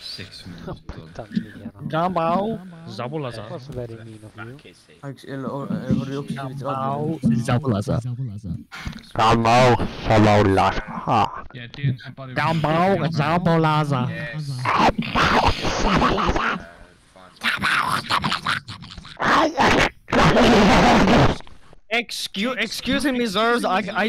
Sex minuter. Puta mia. Gambao. That Zabulaza. was Zabulaza. Zabulaza. Zabulaza. Zabulaza. Excuse, excuse me, sirs. I, I